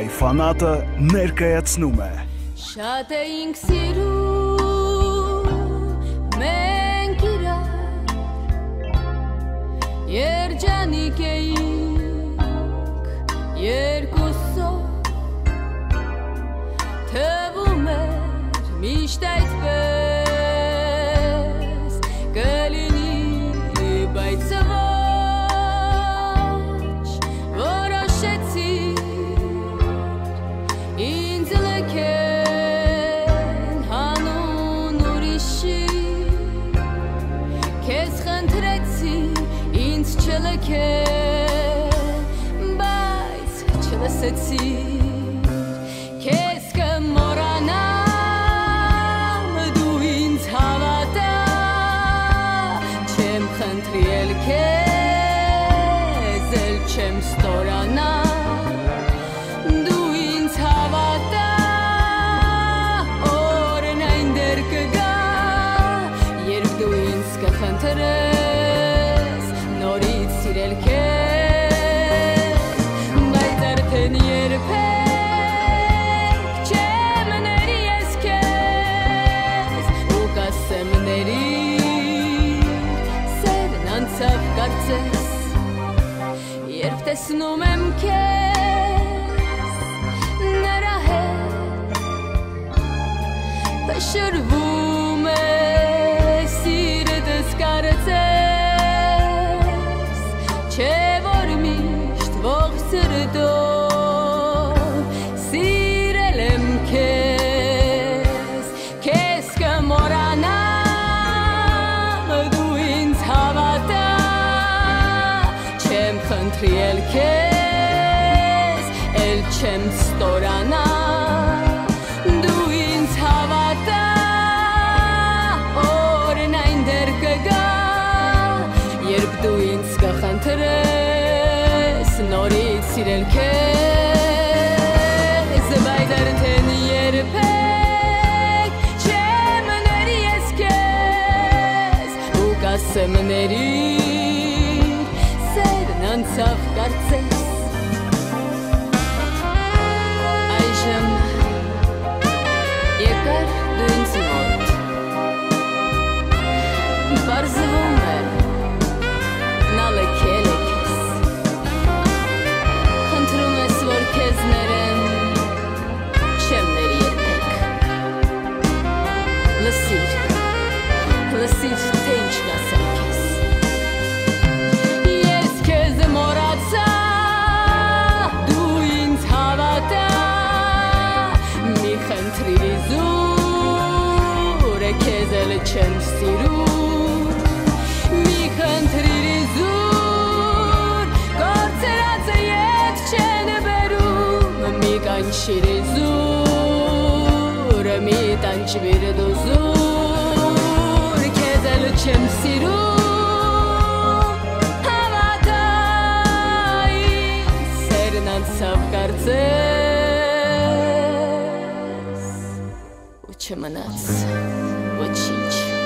հայ ֆանատը ներկայացնում է Շատ էինք սիրում մենք իրար Երջանիկ էինք երկուսով Թվում էր միշտ այդպես ինձ չլքեն բայց չլսեցի տեսնում եմ քեզ նրա հետ Փշրվում է սիրտս կարծես Չէ որ միշտ ողջ սրտով խնդրել քեզ էլ չեմ ստորանա Դու ինձ հավատա օրն այն դեր կգա Երբ դու ինձ կխնդրես նորից սիրել քեզ սերն անցավ կարծես չեմ սիրում մի խնդրի զուր կորցրածը ետ չեն բերում մի կանչիրի զուր մի տանչվիր դու զուր քեզ էլ չեմ սիրում հավատա ինձ սերն անցավ կարծես ու չմնաց 我祈求。